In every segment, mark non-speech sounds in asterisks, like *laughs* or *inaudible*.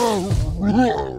Oh,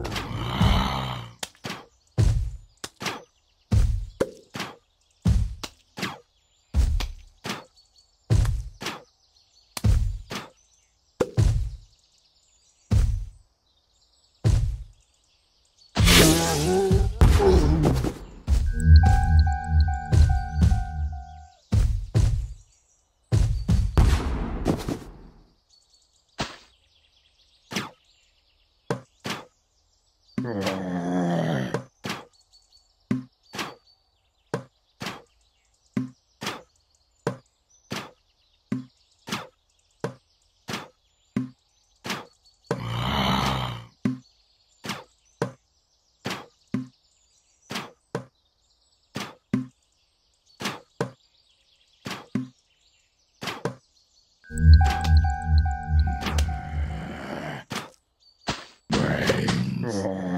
Oh.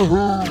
Yahoo!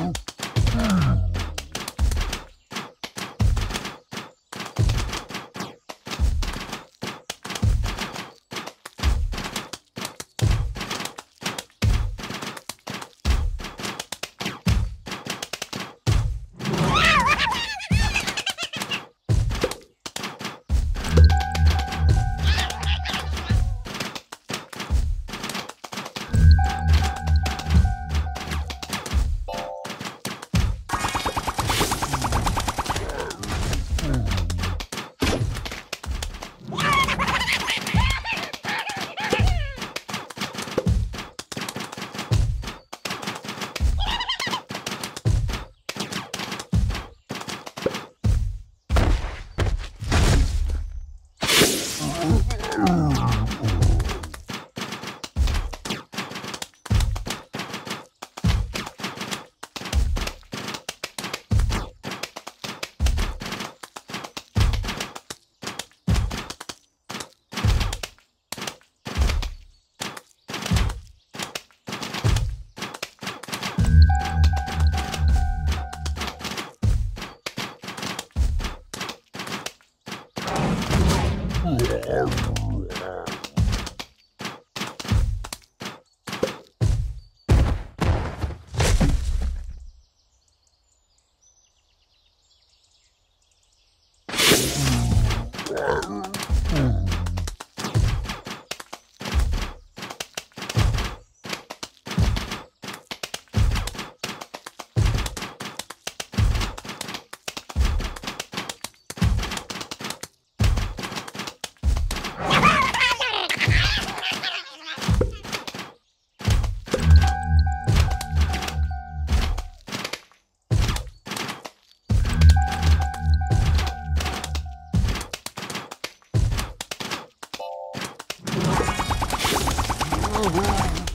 Uhum.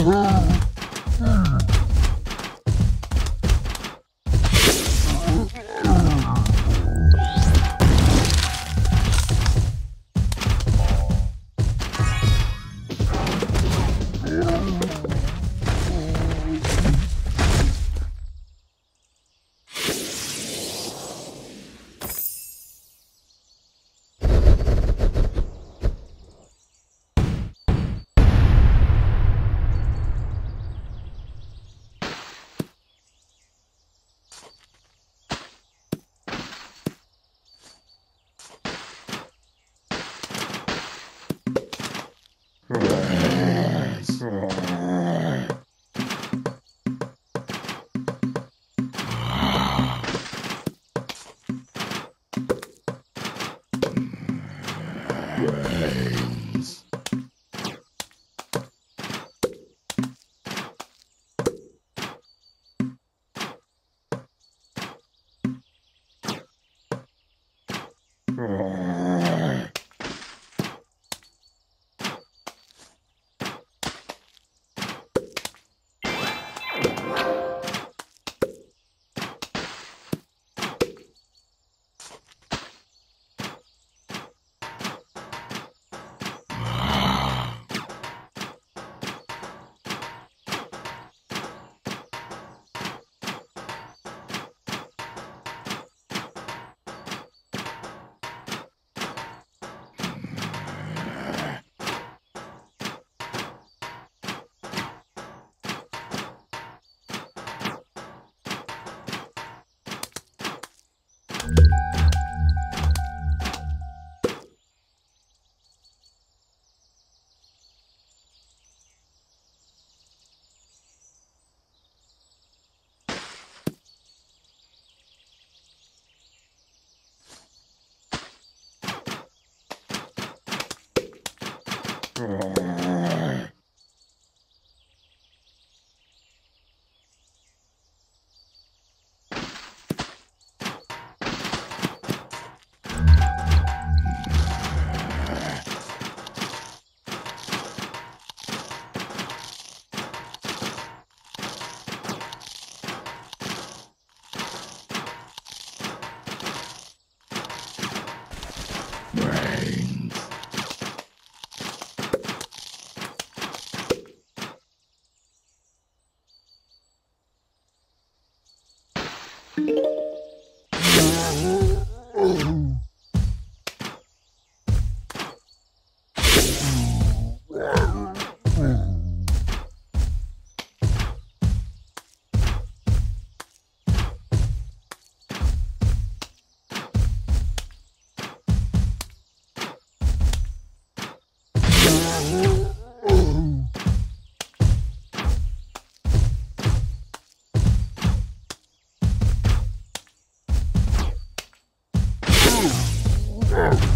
Brains. Brains. Yeah. *laughs* Oh.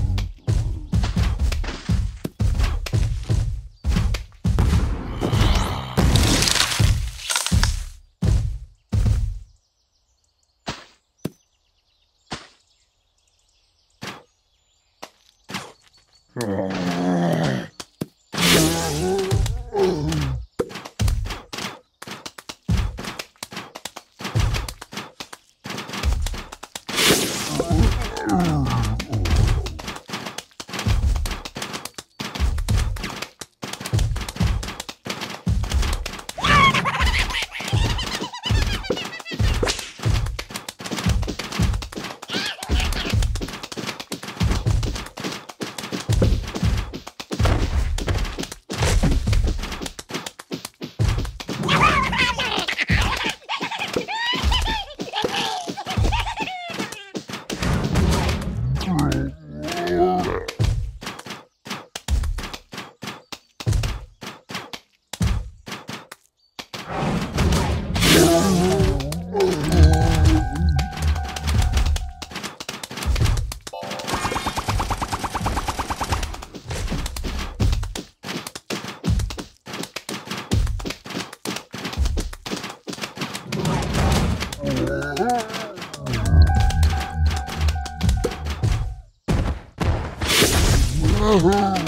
Oh,